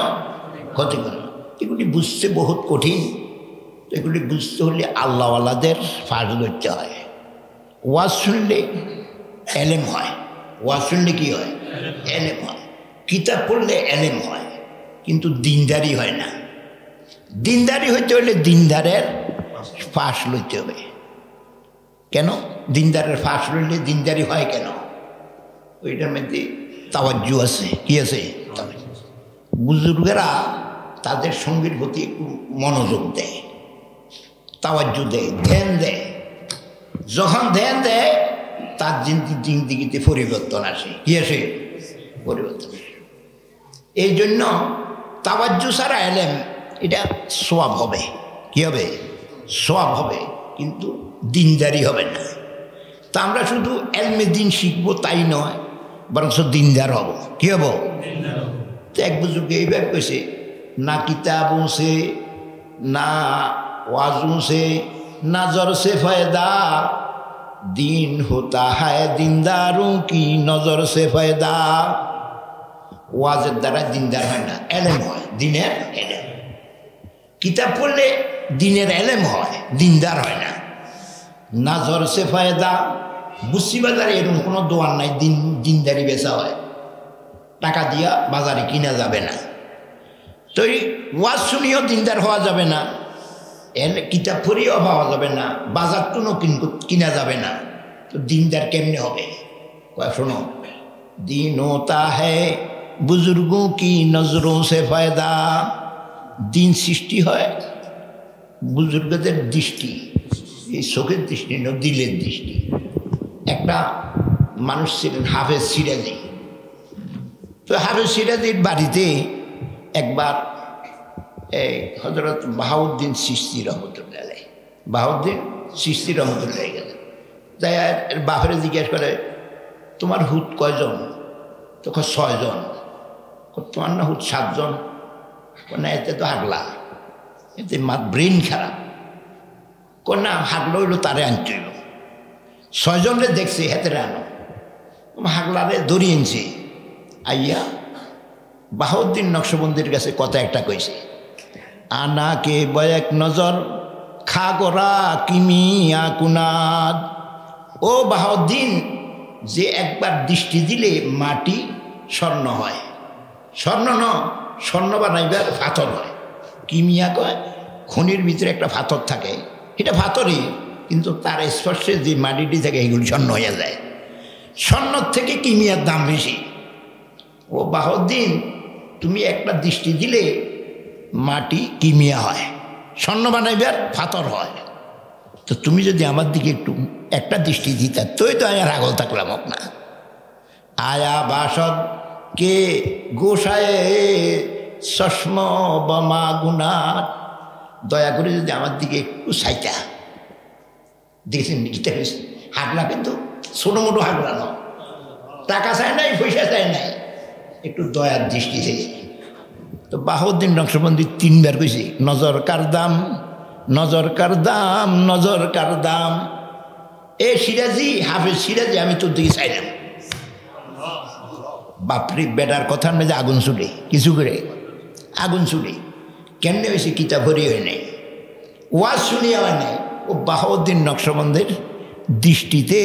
ক্ষতিকর নয়। এগুলি বুঝতে বহুত কঠিন। এগুলি বুঝতে হলে আল্লাহওয়ালাদের ফাঁস ধরতে হয়। ওয়াজ শুনলে এলেম হয়। ওয়াজ শুনলে কী হয়? এলেম হয়। কিতাব পড়লে এলেম হয়, কিন্তু দিনদারি হয় না। দিনদারি হইতে হলে দিনদারের ফাঁস লইতে হবে। কেন? দিনদারের ফাঁস লইলে দিনদারি হয় কেন? ওইটার মধ্যে তাওয়াজ্জু আছে। কি আছে? বুজুর্গেরা তাদের সঙ্গীর প্রতি একটু মনোযোগ দেয়, তাওয়াজ্জু দেয়, ধ্যান দেয়। যখন ধ্যান দেয় তার জিন্দিগিতে পরিবর্তন আসে। কি আসে? পরিবর্তন এই জন্য তাওয়াজ্জু সারা এলেম এটা সোয়াব হবে। কি হবে? সোয়াব হবে কিন্তু দিনদারি হবে না। তা আমরা শুধু এলমে দিন শিখব তাই নয় বরং দিনদার হব। কি হব? তো এক বুজুর্গ এইভাবে কেছে না কিতাব সে না ওয়াজু সে না জর সে ফায়দা। দিন হোতা হায় দিনদারু, কি নজর সে ফায়দা। ওয়াজের দ্বারা দিনদার হয় না, এলেম হয়, দিনের এলেম। কিতাব পড়লে দিনের এলেম হয়, দিনদার হয় না। নাজর সে ফায়দা বুসি বাজারে এরকম কোনো দোয়ার নাই, দিন, দিনদারি বেচা হয়। টাকা দিয়া বাজারে কিনা যাবে না। তো ওয়াজ শুনিও দিনদার হওয়া যাবে না। এর কিতাব পড়িও পাওয়া যাবে না, বাজার টুনও কিনা যাবে না। তো দিনদার কেমনে হবে? কয়, শোনো দিন হোতা হ্যাঁ বুজুর্গোं কি নজরোं সে ফায়দা? দিন সৃষ্টি হয় বুজুর্গদের দৃষ্টি, এই চোখের দৃষ্টি নয় দিলের দৃষ্টি। একটা মানুষ ছিলেন হাফেজ সিরাজি। তো হাফেজ সিরাজির বাড়িতে একবার এই হজরত বাহাউদ্দিন সৃষ্টি রহমতুল্লাহ। বাহাউদ্দিন সৃষ্টি রহমতুল্লাহ গেলেন। তাই বাপরে জিজ্ঞেস করে, তোমার হুত কয়জন? তখন ছয়জন। তোমার না হুত সাতজন? না, এতে তো হাগলা। এতে মা ব্রেন খারাপ। কন্যা হাগলো হইল তারে আনতে হইল। ছয়জনরে দেখছে, হেতে আনো। হাগলারে দড়ি আনছে। আইয়া বাহাউদ্দিন নকশবন্দির কাছে কথা একটা কইছে। আনাকে বয়েক নজর খা করা কিমি আকুনাদ। ও বাহাউদ্দিন, যে একবার দৃষ্টি দিলে মাটি স্বর্ণ হয়। স্বর্ণ ন, স্বর্ণ বানাইবার পাথর হয়। কিমিয়া কয়, খনির ভিতরে একটা পাথর থাকে। এটা পাথরই কিন্তু তার স্পর্শে যে মাটিটি থাকে এগুলি স্বর্ণ হয়ে যায়। স্বর্ণর থেকে কিমিয়ার দাম বেশি। ও বাহদ্দিন তুমি একটা দৃষ্টি দিলে মাটি কিমিয়া হয়, স্বর্ণ বানাইবার ফাতর হয়। তো তুমি যদি আমার দিকে একটু, একটা দৃষ্টি দিতে তোই তো আমি আর আগল থাকলাম না আয়া বাসদ, কে গোসায় গুনার দয়া করে যদি আমার দিকে একটু সাইটা দেখেছেন গীতা হাগলা কিন্তু ছোটো মোটো হাগলা ন টাকা চায় নাই, পয়সা চায় নাই। একটু দয়ার দৃষ্টি চাইছে তো বাহুদ্দিন নকশবন্দি তিনবার কইছে, নজর কার দাম, নজর কার দাম, নজর কার দাম। এ সিরাজি, হাফেজ সিরাজি, আমি তোর দিকে চাইলাম। বাপরি, বেটার কথার মেঝে আগুন ছুটে, কিছু করে। আগুন ছুটে। কেমনে হয়েছে কিতাব ভরি হয় নাই। ওয়াজ শুনি হয় নাই। ও বাহাউদ্দিন নকশবন্দের দৃষ্টিতে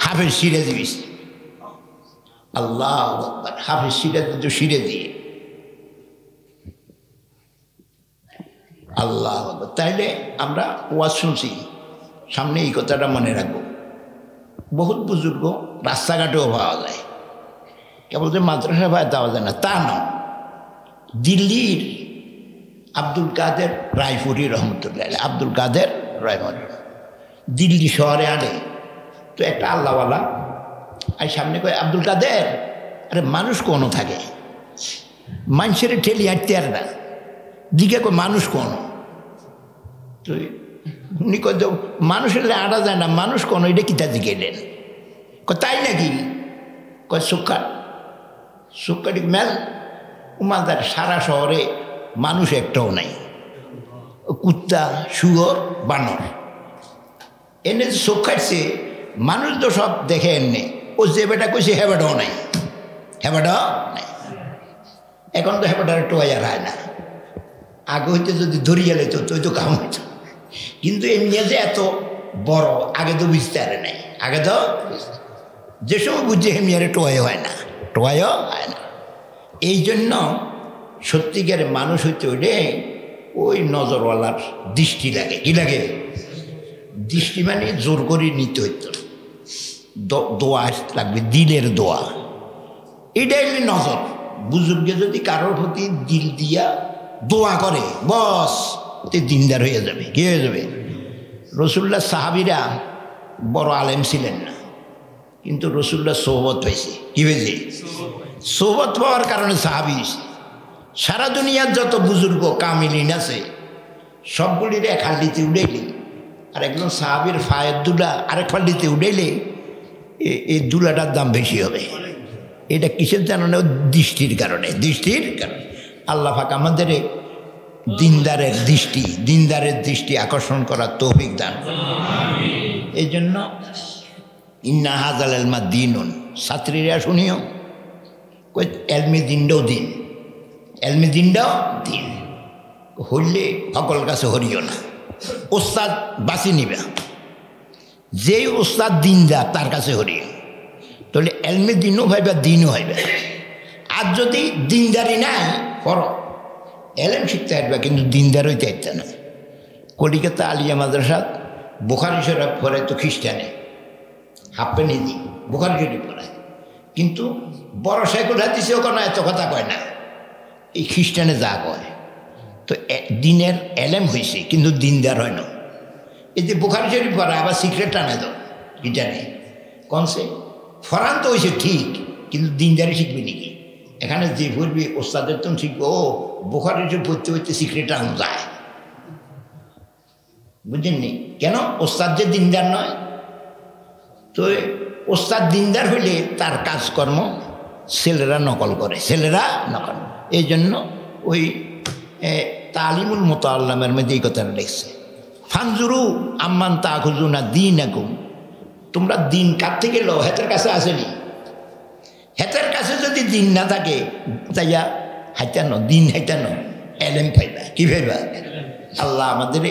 হাফেজ সিরাজি হয়েছে আল্লাহ হাফেজ সিরাজি তো সিরে দিয়ে আল্লাহ। তাইলে আমরা ওয়াজ শুনছি। সামনে এই কথাটা মনে রাখব। বহুত বুজুর্গ রাস্তাঘাটেও পাওয়া যায়। কেবল যে মাদ্রাসা ভাই দেওয়া যায় না, তা না দিল্লির আব্দুল কাদের রায়পুরি রহমতুল্লাহ। আব্দুল কাদের রায়পুরি। দিল্লি শহরে আনে। তো একটা আল্লাহওয়ালা আর সামনে কয়, আব্দুল কাদের? আরে মানুষ কোনো থাকে। মানুষের ঠেলি হাঁটতে আর না। দিকে কয়, মানুষ কোন। তো উনি কয় যে, মানুষের আড়া যায় না মানুষ কোন এটা কিতা এলেন কয় তাই নাকি? কয় সুক্কা সুক্কাটি মেল। উমাদার সারা শহরে মানুষ একটাও নাই। কুত্তা শুয়োর বানর। এনে চোখ কাটছে মানুষ তো সব দেখে এনে ও যে বেটা কইছে হে বেটাও নাই। হে বেটাও নাই। এখন তো হে বেটার টোয়াই আর হয় না। আগে হইতে যদি ধরিয়ে লেতো তো তো কাম হইতো। কিন্তু এমনি যে এত বড়, আগে তো বুঝতে পারে নাই। আগে তো যে সময় বুঝছে হেমিয়ারে টোয়াই হয় না। টোয়াইও হয় না। এই জন্য সত্যিকারে মানুষ হইতে হইলে ওই নজরওয়ালার দৃষ্টি লাগে। কি লাগে? দৃষ্টি মানে জোর করে নিতে হইতো। দোয়া লাগবে, দিলের দোয়া। এটাই হইলে নজর। বুজুর্গে যদি কারোর প্রতি দিল দিয়া দোয়া করে, বস। তে দিনদার হয়ে যাবে। কি হয়ে যাবে? রসুল্লাহ সাহাবিরা বড় আলেম ছিলেন না। কিন্তু রসুল্লাহ সোহবত হয়েছে। কি হয়েছে? সোহবত পাওয়ার কারণে সাহাবি সারা দুনিয়ার যত বুজুর্গ কামিলিন আছে, সবগুলির এক হাল্লিতে উড়াইলে, আর একজন সাহাবির ফায়ের দুলা আরেক হাল্লিতে উড়াইলে এই দুলাটার দাম বেশি হবে। এটা কিসের জানো না দৃষ্টির কারণে। দৃষ্টির কারণে। আল্লাহ পাক আমাদের দিনদারের দৃষ্টি দিনদারের দৃষ্টি আকর্ষণ করার তৌফিক দান। এই জন্য ইন্না হাজাল এলমা দিনুন ছাত্রীরা শুনিও এলমি দিনটাও দিন। এলমি দিনটাও দিন। হইলে সকল কাছে হরিও না। ওস্তাদ বাঁচি নিবে। যেই ওস্তাদ দিন যা তার কাছে হরিও। তাহলে এলমি দিনও ভাইবা দিনও হইবে। আর যদি দিনদারি নাই পর এলেম শিখতে কিন্তু দিনদার হইতে না কলিকাতা আলিয়া মাদ্রাসাত বোখারি শরীফ পরে তো খ্রিস্টানে। হাফ প্যান্ট দিই বোখারি শরীফ পড়ায়। কিন্তু বড় সাইকেল হাতিছে ওখানে এত কথা কয় না। এই খ্রিস্টানে যা কয়। তো দিনের এলেম হয়েছে কিন্তু দিনদার হয় না। এই যে বোখারি শরীফ পড়া আবার সিক্রেট টানে তো কি জানে কনসে ফরান তো হয়েছে ঠিক, কিন্তু দিনদারি শিখবে নাকি? এখানে যে পড়বি, ওস্তাদের তো শিখব ও বোখারি শরীফ পড়তে পড়তে সিক্রেট টান যায়। বুঝেননি? কেন? ওস্তাদ যে দিনদার নয়। তো ওস্তাদ দিনদার হইলে তার কাজকর্ম ছেলেরা নকল করে, ছেলেরা নকল। এই জন্য ওই তালিমুল মোতাল্লামের মধ্যে এই কথাটা লিখছে। ফানজুরু আম্মান তা খুঁজু না দিন একুম তোমরা দিন কার থেকে লো হেতের কাছে আসেনি। হেতের কাছে যদি দিন না থাকে, তাইয়া হাইতানো, দিন হাইতানো, এলেম পাইবা। কি ভাইবা আল্লাহ আমাদের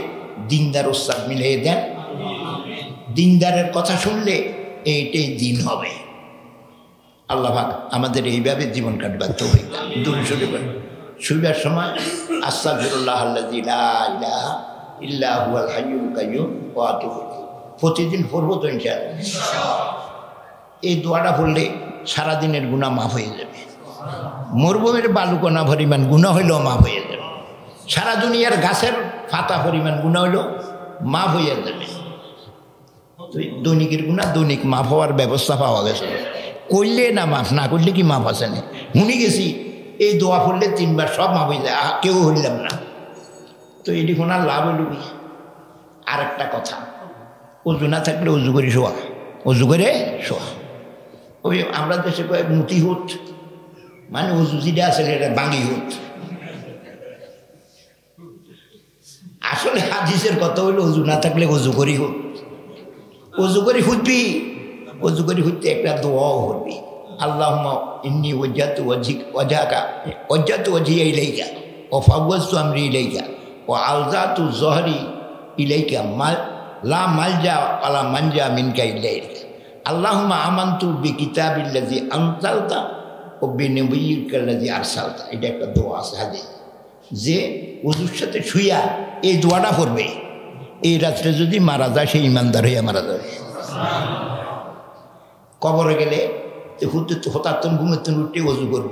দিনদার ওস্তাদ মিলিয়ে দেন। দিনদারের কথা শুনলে এইটাই দিন হবে। আল্লাহ আমাদের এইভাবে জীবন কাটবার তো দূরে সরে পড়ে শুইবার সময় আস্তা ফিরুল্লাহ আল্লাহ ইল্লাহুয়াল হাইয়ুল কাইয়ুম ইলাইহি। প্রতিদিন পড়ব তো ইনশাআল্লাহ। এই দোয়াটা পড়লে সারাদিনের গুণা মাফ হয়ে যাবে। মরুভূমির বালুকণা পরিমাণ গুণা হইলেও মাফ হয়ে যাবে। সারা দুনিয়ার গাছের ফাতা পরিমাণ গুণা হইলেও মাফ হয়ে যাবে। দৈনিকের গুণা দৈনিক মাফ হওয়ার ব্যবস্থা পাওয়া গেছে। করলে না মাফ না করলে কি মাফ আছে না? শুনি গেছি এই দোয়া পড়লে তিনবার সব মাফ হয়ে যায় আহ, কেউ হইলাম না। তো এটি শোনার লাভ হইল আর একটা কথা। অজু না থাকলে অজু করে শোয়া অজু করে শোয়া। ওই আমরা দেশে কয়েক মুতি মানে উজু যেটা আছে এটা বাঙি হুট আসলে হাদিসের কথা হইল উজু না থাকলে অজু করি হুট অজু করে হুটবি অজু করে হুটতে একটা দোয়াও হরবি আল্লাহ ইন্নি ওজাতু ওজাকা ওজাতু ওজিয়া ইলাইকা ও ফাওয়াজতু আমরি ইলাইকা ও আলজাতু জহরি ইলাইকা মাল লা মালজা আলা মানজা মিনকা ইলাইকা আল্লাহুম্মা আমানতু বি কিতাবিল্লাযী আনজালতা ও বি নবিয়্যিকাল্লাযী আরসালতা, এটা একটা দোয়া আছে, হাদিস। যে উজুর সাথে শুইয়া এই দোয়াটা পড়বে, এই রাত্রে যদি মারা যায় সে ইমানদার হইয়া মারা যাবে। কবরে গেলে হুতে হতাত্তন ঘুমের উঠতে অজু করব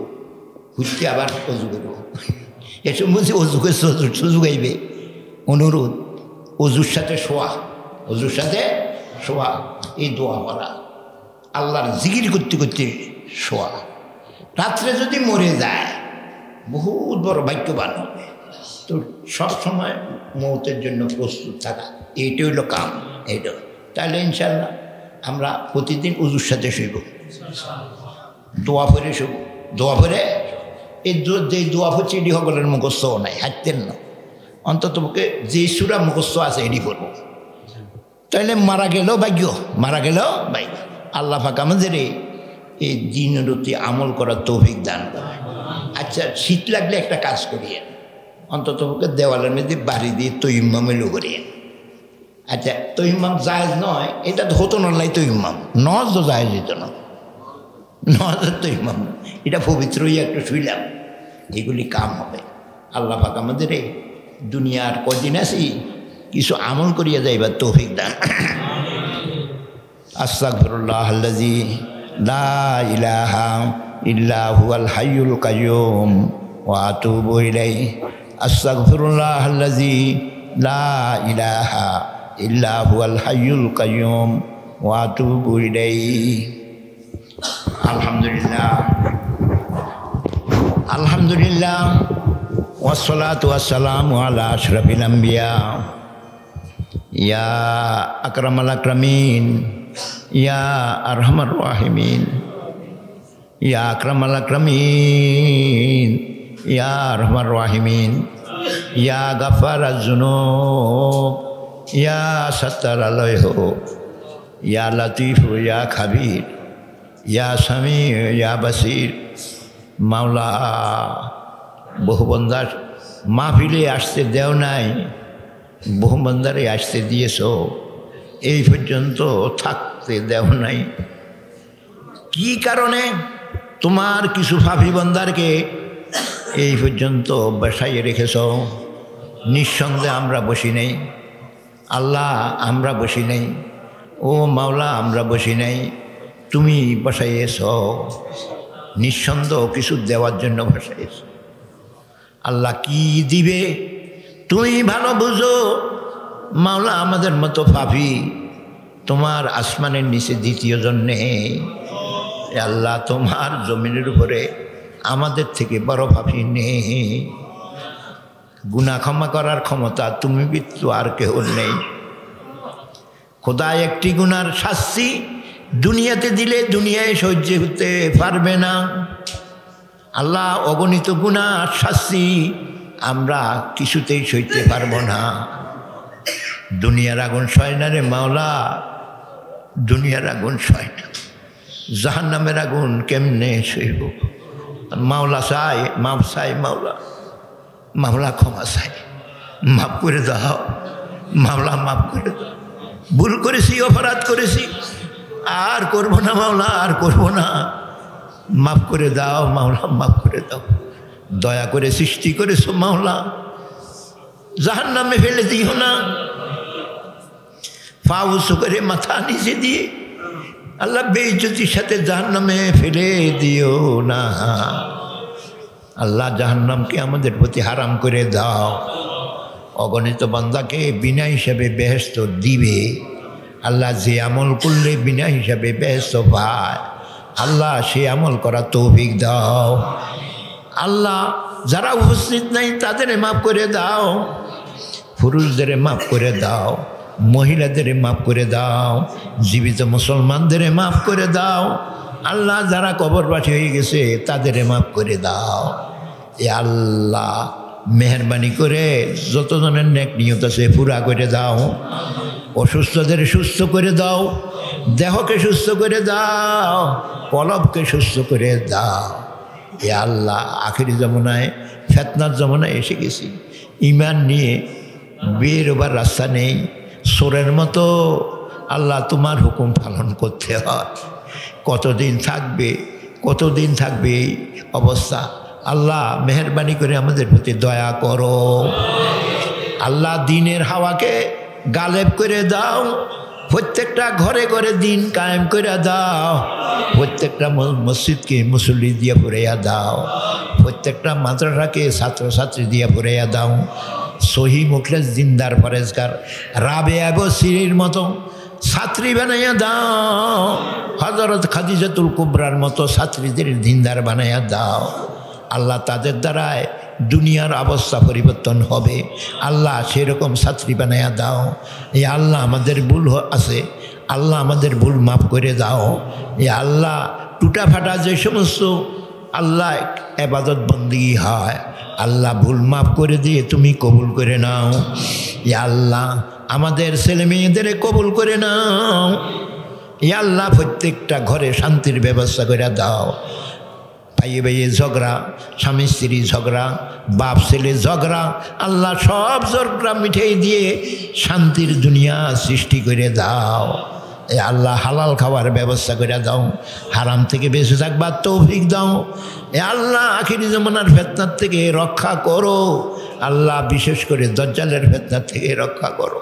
হুটতে আবার অজু করব। এসব বলছি অজুকে সুযোগ আইবে অনুরোধ, অজুর সাথে শোয়া, অজুর সাথে শোয়া, এই দোয়া করা আল্লাহর জিগির করতে করতে শোয়া। রাত্রে যদি মরে যায়, বহুত বড় ভাগ্যবান হবে। তো সবসময় মৌতের জন্য প্রস্তুত থাকা এইটা হইল কাম, এইটা। তাহলে ইনশাল্লাহ আমরা প্রতিদিন উজুর সাথে শুইব। দোয়া পরে শুব। দোয়া পরে? এই যে দোয়া পড়ছে এটি সকলের মুখস্থও নাই, হাঁটতেন না। অন্তত যে সুরা মুখস্থ আছে এটি পড়ব। তাহলে মারা গেলেও ভাগ্য, মারা গেলেও ভাগ্য। আল্লাহ ফাঁক আমাদের এই দিনরতি আমল করার তৌফিক দান করে আচ্ছা শীত লাগলে একটা কাজ করিয়ে অন্তত দেওয়ালের মধ্যে বাড়ি দিয়ে তৈম্মাম এলো করিয়ে আচ্ছা তৈম্মাম জায়জ নয়, এটা হতো না লাই তৈম্মাম নজ তো জায়জ হতো না। নজ তৈম্মাম এটা পবিত্রই একটা শুইলাম। এগুলি কাম হবে। আল্লাহ পাক আমাদের এই দুনিয়ার কদিন আছি, কিছু আমল করিয়া যাইবার তৌফিক দান। আস্তাগফিরুল্লাহ لا إله إلا هو الحي القيوم وأتوب إليه. أستغفر الله الذي لا إله إلا هو الحي القيوم وأتوب إليه. الحمد لله الحمد لله والصلاة والسلام على أشرف الأنبياء. يا أكرم الأكرمين. ইয়া আরহামার রাহিমিন, ইয়া আকরামাল আকরামিন, ইয়া আরহামার রাহিমিন, ইয়া গাফার জুনুব ইয়া সত্তার আলয় ইয়া লতিফ, ইয়া খাবির, ইয়া স্বামী ইয়া বাসির। মাওলা, বহু বন্দার মাহফিলে আসতে দেও নাই, বহু বন্দারে আসতে দিয়েছ। এই পর্যন্ত থাকতে দেও নাই। কি কারণে? তোমার কিছু ফাফি বন্দারকে এই পর্যন্ত বসাইয়ে রেখেছ। নিঃসন্দেহে আমরা বসি নেই। আল্লাহ আমরা বসি নেই। ও মাওলা আমরা বসি নাই। তুমি বসাইয়েছ। নিঃসন্দেহ কিছু দেওয়ার জন্য বসাইয়েছ। আল্লাহ কি দিবে? তুমি ভালো বুঝো। মাওলা আমাদের মতো পাবি তোমার আসমানের নিচে দ্বিতীয় জন্যে। আল্লাহ তোমার জমিনের উপরে আমাদের থেকে বড় ভাবি নেই গুণা ক্ষমা করার ক্ষমতা তুমি বিত্তু আর কেউ নেই। খোদা একটি গুনার শাস্তি দুনিয়াতে দিলে দুনিয়ায় সহ্য হতে পারবে না। আল্লাহ অগণিত গুণার শাস্তি আমরা কিছুতেই সইতে পারব না। দুনিয়ার আগুন সয় না রে মাওলা? দুনিয়ার আগুন সয় না। জাহান নামের আগুন কেমনে সইব মাওলা চাই মাপ চাই মাওলা। মামলা ক্ষমা চাই। মাফ করে দাও। মামলা মাফ করে দাও। ভুল করেছি, অপরাধ করেছি। আর করব না মাওলা, আর করব না। মাফ করে দাও মাওলা, মাফ করে দাও। দয়া করে সৃষ্টি করেছ মাওলা। জাহান নামে ফেলে দিও না। পা উঁচু করে মাথা নিচে দিয়ে আল্লাহ বেইজ্জতির সাথে জাহান নামে ফেলে দিও না। আল্লাহ জাহান্নামকে আমাদের প্রতি হারাম করে দাও। অগণিত বান্দাকে বিনা হিসাবে বেহেস্ত দিবে। আল্লাহ যে আমল করলে বিনা হিসাবে বেহেস্ত পায়। আল্লাহ সে আমল করা তৌফিক দাও। আল্লাহ যারা উপস্থিত নাই তাদের মাফ করে দাও। পুরুষদের মাফ করে দাও। মহিলাদের মাফ করে দাও, জীবিত মুসলমানদের মাফ করে দাও, আল্লাহ যারা কবরবাসী হয়ে গেছে তাদের মাফ করে দাও। এ আল্লাহ মেহরবানি করে যতজনের নেক নিয়ত আছে পুরা করে দাও, অসুস্থদের সুস্থ করে দাও, দেহকে সুস্থ করে দাও, কলবকে সুস্থ করে দাও। এ আল্লাহ আখেরি জমনায়, ফেতনার জমনায় এসে গেছি। ইমান নিয়ে বের ওবার রাস্তা নেই। সোরের মতো আল্লাহ তোমার হুকুম পালন করতে হয়। কতদিন থাকবে কতদিন থাকবে এই অবস্থা? আল্লাহ মেহরবানি করে আমাদের প্রতি দয়া করো। আল্লাহ দিনের হাওয়াকে গালেব করে দাও। প্রত্যেকটা ঘরে ঘরে দিন কায়েম করে দাও। প্রত্যেকটা মসজিদকে মুসল্লি দিয়ে পড়াইয়া দাও। প্রত্যেকটা মাদ্রাসাকে ছাত্রছাত্রী দিয়ে ভরাইয়া দাও। সহি মুখলেস জিন্দার ফরেজগার রাবে সিরির মতো ছাত্রী বানাইয়া দাও। হজরত খাদিজাতুল কুবরার মতো ছাত্রীদের দিনদার বানাইয়া দাও। আল্লাহ তাদের দ্বারায় দুনিয়ার অবস্থা পরিবর্তন হবে। আল্লাহ সেরকম ছাত্রী বানাইয়া দাও। এই আল্লাহ আমাদের ভুল আছে। আল্লাহ আমাদের ভুল মাফ করে দাও। এই আল্লাহ টুটা ফাটা যে সমস্ত আল্লাহ এবাদত বন্দি হয়। আল্লাহ ভুল মাফ করে দিয়ে তুমি কবুল করে নাও। ই আল্লাহ, আমাদের ছেলে মেয়েদের কবুল করে নাও। ই আল্লাহ, প্রত্যেকটা ঘরে শান্তির ব্যবস্থা করে দাও। ভাইয়ে ভাইয়ে ঝগড়া, স্বামী স্ত্রী ঝগড়া, বাপ ছেলে ঝগড়া, আল্লাহ সব ঝগড়া মিঠাই দিয়ে শান্তির দুনিয়া সৃষ্টি করে দাও। এ আল্লাহ হালাল খাওয়ার ব্যবস্থা করে দাও। হারাম থেকে বেঁচে থাকবার তৌফিক দাও। এ আল্লাহ আখিরি জমানার ফেতনার থেকে রক্ষা করো। আল্লাহ বিশেষ করে দজ্জালের ফেতনার থেকে রক্ষা করো।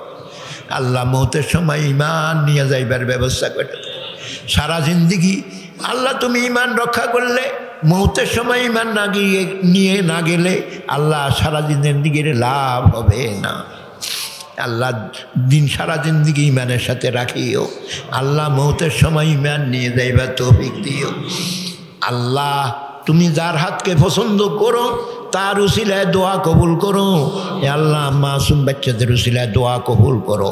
আল্লাহ মৌতের সময় ইমান নিয়ে যাইবার ব্যবস্থা করে দাও। সারা জিন্দিগি আল্লাহ তুমি ইমান রক্ষা করলে, মৌতের সময় ইমান না গিয়ে, নিয়ে না গেলে আল্লাহ সারা দিকে লাভ হবে না। আল্লাহ দিন সারা দিন জিন্দিগি ইমানের সাথে রাখিও। আল্লাহ মৌতের সময় ইমান নিয়ে যাইবার তৌফিক দিও। আল্লাহ, তুমি যার হাতকে পছন্দ করো তার উসিলায় দোয়া কবুল করো। আল্লাহ, মাসুম বাচ্চাদের উসিলায় দোয়া কবুল করো।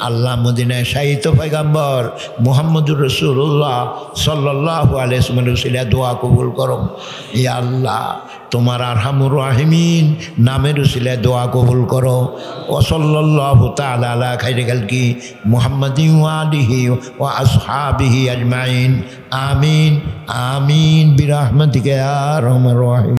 আল্লাহ মদিনায় সাহিত্য পয়গাম্বর মোহাম্মদুর রসুল্লাহ সাল্লাহ আলিয়ামের উসিলায় দোয়া কবুল করো। এ আল্লাহ, তোমার আরহামুর রাহিমিন নামের উসিলায় দোয়া কবুল করো। ওসল্লাহ তালা খাইরে কি মোহাম্মদ আলিহি ও আসহাবিহি আজমাইন। আমিন আমিন, বিরহমতিকে আর রাহিম